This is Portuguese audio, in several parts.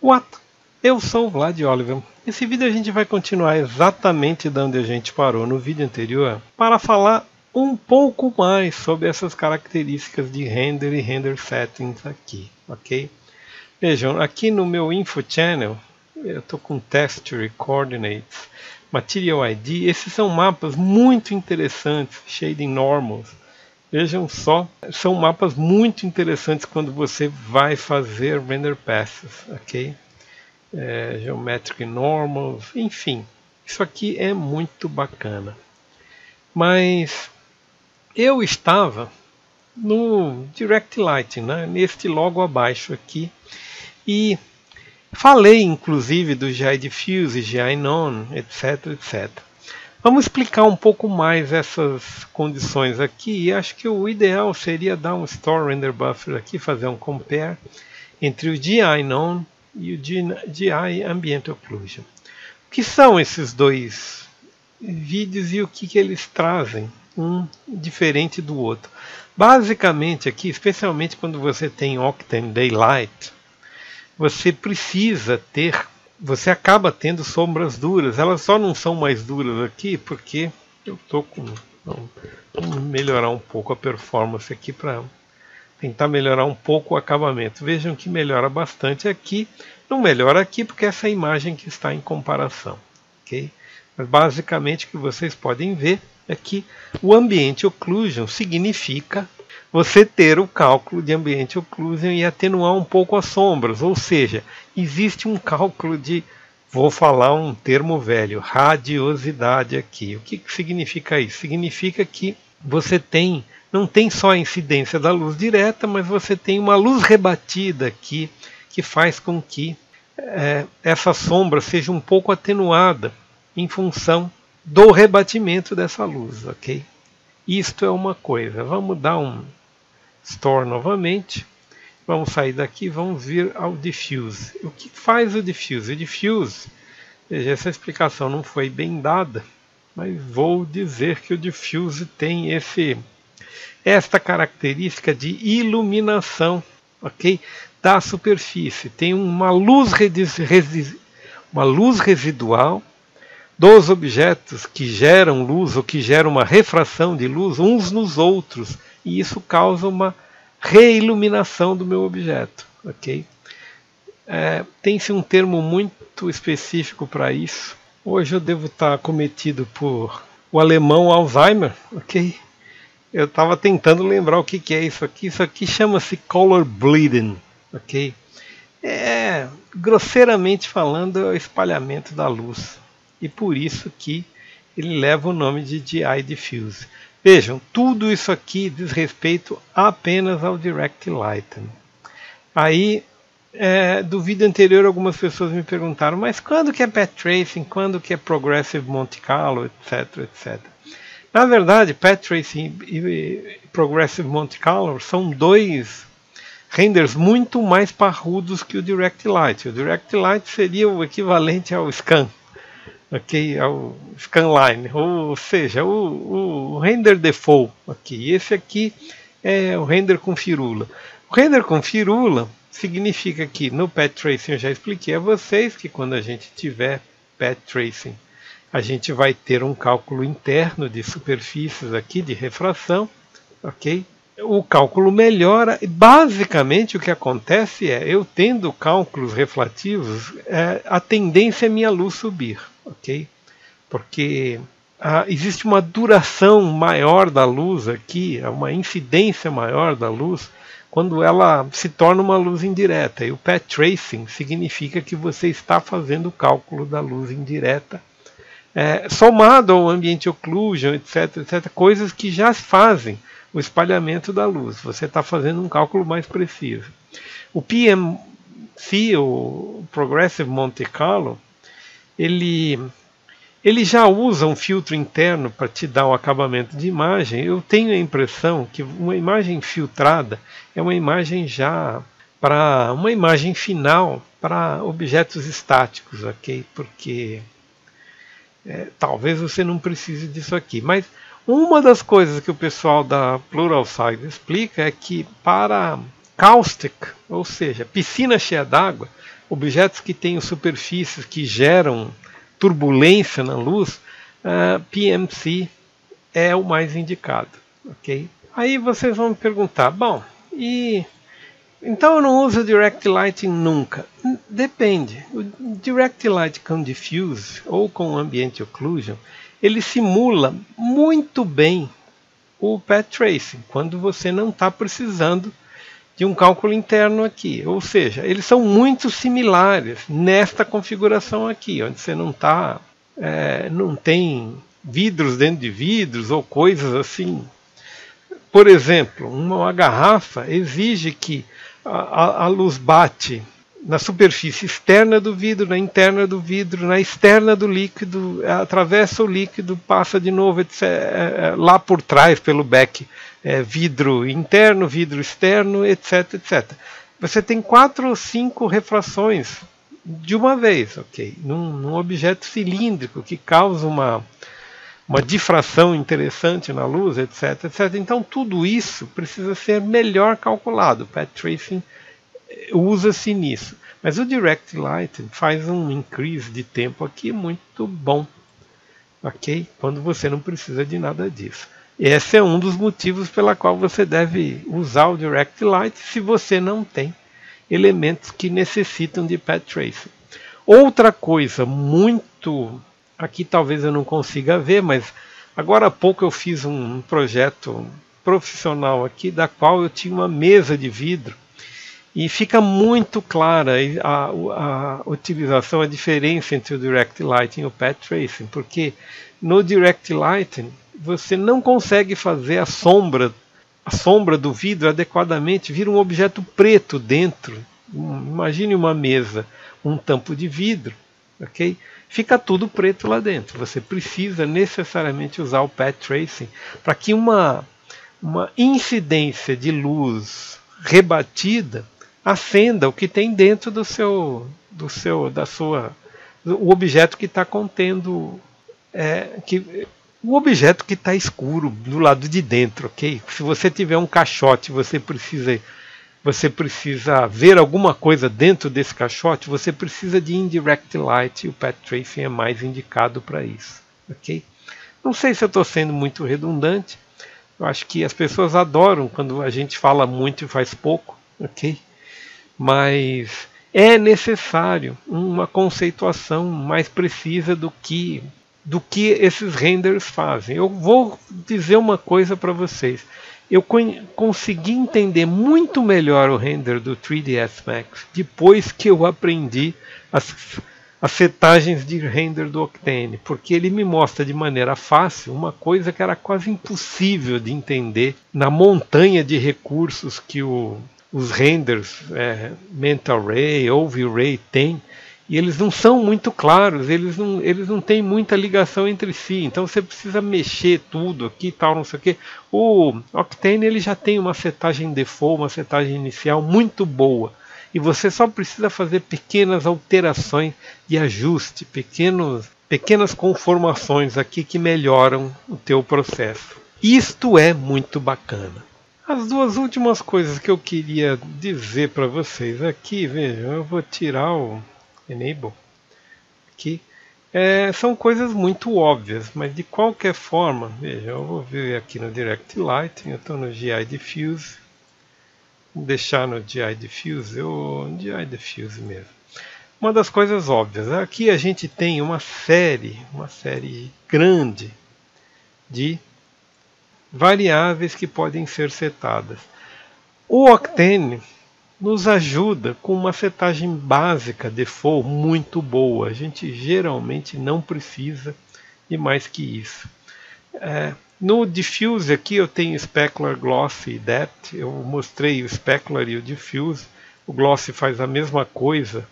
What? Eu sou o Vlad Oliver. Nesse vídeo a gente vai continuar exatamente de onde a gente parou no vídeo anterior para falar um pouco mais sobre essas características de render e render settings aqui, ok? Vejam, aqui no meu info channel eu estou com texture coordinates, material ID. Esses são mapas muito interessantes, shading normals. Vejam só, são mapas muito interessantes quando você vai fazer render passes, ok? é, Geometric Normals, enfim. Isso aqui é muito bacana. Mas eu estava no Direct Lighting, né, neste logo abaixo aqui, e falei inclusive do GI Diffuse, GI Non, etc, etc. Vamos explicar um pouco mais essas condições aqui acho que o ideal seria dar um Store Render Buffer aqui, fazer um compare entre o GI Non e o GI Ambient Occlusion. O que são esses dois vídeos e o que, que eles trazem, um diferente do outro? Basicamente aqui, especialmente quando você tem Octane Daylight, você precisa ter, você acaba tendo sombras duras. Elas só não são mais duras aqui porque eu estou com vamos melhorar um pouco a performance aqui para tentar melhorar um pouco o acabamento. Vejam que melhora bastante aqui. Não melhora aqui porque essa é a imagem que está em comparação. ok? Mas basicamente o que vocês podem ver é que o ambiente occlusion significa você ter o cálculo de ambiente occlusion e atenuar um pouco as sombras. Ou seja, existe um cálculo de, vou falar um termo velho, radiosidade aqui. O que significa isso? Significa que você tem não tem só a incidência da luz direta, mas você tem uma luz rebatida aqui que faz com que é, essa sombra seja um pouco atenuada em função do rebatimento dessa luz, ok? Isto é uma coisa. Vamos dar um store novamente. Vamos sair daqui, vamos vir ao diffuse. O que faz o diffuse? O diffuse, veja, essa explicação não foi bem dada, mas vou dizer que o diffuse tem esse esta característica de iluminação, ok, da superfície. Tem uma luz, uma luz residual dos objetos que geram luz ou que geram uma refração de luz uns nos outros e isso causa uma reiluminação do meu objeto, ok? É, Tem-se um termo muito específico para isso. Hoje eu devo estar cometido por o alemão Alzheimer, ok? Eu estava tentando lembrar o que, que é isso aqui. Isso aqui chama-se color bleeding, ok? É, grosseiramente falando, é o espalhamento da luz. E por isso que ele leva o nome de DI diffuse. Vejam, tudo isso aqui diz respeito apenas ao direct lighting. Aí, é, do vídeo anterior, algumas pessoas me perguntaram, mas quando que é path tracing, quando que é progressive Monte Carlo, etc, etc. Na verdade, Path Tracing e Progressive Monte Carlo são dois renders muito mais parrudos que o Direct Light. O Direct Light seria o equivalente ao Scan, ok, ao Scanline, ou seja, o, o render default. Okay. Esse aqui é o render com firula. O render com firula significa que no Path Tracing eu já expliquei a vocês que quando a gente tiver Path Tracing a gente vai ter um cálculo interno de superfícies aqui de refração, ok? O cálculo melhora. Basicamente, o que acontece é, eu tendo cálculos reflativos, é, a tendência é minha luz subir, ok? Porque ah, existe uma duração maior da luz aqui, uma incidência maior da luz, quando ela se torna uma luz indireta. E o path tracing significa que você está fazendo o cálculo da luz indireta é, somado ao ambiente occlusion, etc, etc, coisas que já fazem o espalhamento da luz. Você está fazendo um cálculo mais preciso. O PMC, o Progressive Monte Carlo, ele, ele já usa um filtro interno para te dar um acabamento de imagem. Eu tenho a impressão que uma imagem filtrada é uma imagem já para uma imagem final para objetos estáticos, ok? Porque é, talvez você não precise disso aqui. Mas uma das coisas que o pessoal da Pluralsight explica é que para caustic, ou seja, piscina cheia d'água, objetos que têm superfícies que geram turbulência na luz, uh, PMC é o mais indicado, ok? Aí vocês vão me perguntar, bom, e então eu não uso Direct Lighting nunca. Depende. O Direct Light com Diffuse ou com Ambient Occlusion, ele simula muito bem o Path Tracing, quando você não está precisando de um cálculo interno aqui. Ou seja, eles são muito similares nesta configuração aqui, onde você não está, é, não tem vidros dentro de vidros ou coisas assim por exemplo, uma garrafa exige que a, a, luz bate na superfície externa do vidro, na interna do vidro, na externa do líquido, atravessa o líquido, passa de novo etc, é, é, lá por trás pelo beck, é, vidro interno, vidro externo, etc, etc. Você tem quatro ou cinco refrações de uma vez, ok? Num, num objeto cilíndrico que causa uma uma difração interessante na luz, etc, etc. Então tudo isso precisa ser melhor calculado. Path tracing usa-se nisso. Mas o direct lighting faz um increase de tempo aqui muito bom, ok? Quando você não precisa de nada disso. Esse é um dos motivos pela qual você deve usar o direct light se você não tem elementos que necessitam de path tracing. Outra coisa muito Aqui talvez eu não consiga ver, mas agora há pouco eu fiz um projeto profissional aqui, da qual eu tinha uma mesa de vidro e fica muito clara a, a, utilização, a diferença entre o Direct Lighting e o Path Tracing, porque no Direct Lighting você não consegue fazer a sombra, a sombra do vidro adequadamente, vira um objeto preto dentro. Imagine uma mesa, um tampo de vidro, ok? fica tudo preto lá dentro. Você precisa necessariamente usar o path tracing para que uma, uma incidência de luz rebatida acenda o que tem dentro do seu do seu da sua o objeto que está contendo é, que o objeto que está escuro do lado de dentro, ok? Se você tiver um caixote, você precisa você precisa ver alguma coisa dentro desse caixote, você precisa de indirect light e o path tracing é mais indicado para isso, ok? Não sei se eu estou sendo muito redundante. Eu acho que as pessoas adoram quando a gente fala muito e faz pouco, ok? Mas é necessário uma conceituação mais precisa do que do que esses renders fazem. Eu vou dizer uma coisa para vocês eu consegui entender muito melhor o render do 3ds Max depois que eu aprendi as, as setagens de render do Octane, porque ele me mostra de maneira fácil uma coisa que era quase impossível de entender na montanha de recursos que o, os renders é, Mental Ray ou V-Ray têm e eles não são muito claros, eles não, eles não têm muita ligação entre si, então você precisa mexer tudo aqui tal, não sei o que. O Octane ele já tem uma setagem default, uma setagem inicial muito boa, e você só precisa fazer pequenas alterações de ajuste, pequenos, pequenas conformações aqui que melhoram o teu processo. Isto é muito bacana. As duas últimas coisas que eu queria dizer para vocês aqui, vejam, eu vou tirar o enable aqui é, são coisas muito óbvias, mas de qualquer forma, veja, eu vou ver aqui no Direct Lighting, eu estou no GI Diffuse, vou deixar no GI Diffuse, ou GI Diffuse mesmo. Uma das coisas óbvias, aqui a gente tem uma série, uma série grande de variáveis que podem ser setadas. O Octane nos ajuda com uma setagem básica default muito boa. A gente geralmente não precisa de mais que isso. É, no Diffuse aqui eu tenho Specular, Gloss e Depth. Eu mostrei o Specular e o Diffuse. O Gloss faz a mesma coisa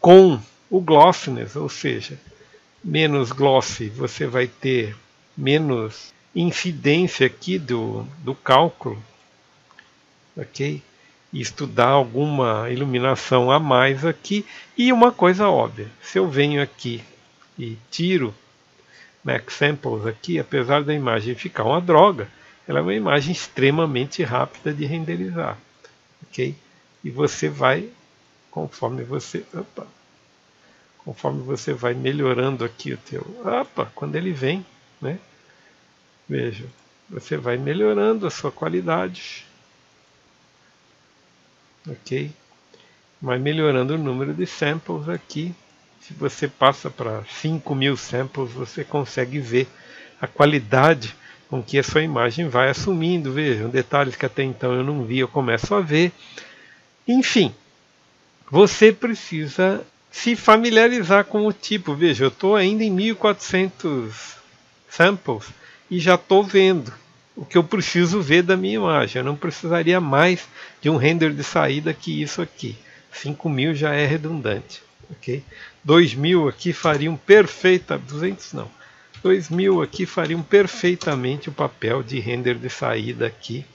com o Glossiness, ou seja, menos gloss você vai ter menos incidência aqui do, do cálculo. ok? estudar alguma iluminação a mais aqui. E uma coisa óbvia, se eu venho aqui e tiro Max Samples aqui, apesar da imagem ficar uma droga, ela é uma imagem extremamente rápida de renderizar. ok? E você vai conforme você, opa, conforme você vai melhorando aqui o teu, opa, quando ele vem, né? Veja, você vai melhorando a sua qualidade, ok? Vai melhorando o número de samples aqui. Se você passa para 5 mil samples, você consegue ver a qualidade com que a sua imagem vai assumindo. Vejam, detalhes que até então eu não vi, eu começo a ver. Enfim, você precisa se familiarizar com o tipo. Veja, eu estou ainda em 1400 samples e já estou vendo o que eu preciso ver da minha imagem. Eu não precisaria mais de um render de saída que isso aqui. 5000 já é redundante. ok? 2000 aqui fariam perfeita, 200 não. 2000 aqui fariam perfeitamente o papel de render de saída aqui.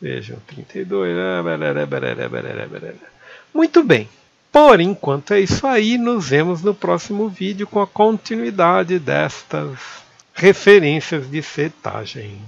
Vejam, 32. Muito bem. Por enquanto é isso aí. Nos vemos no próximo vídeo com a continuidade destas referências de setagem.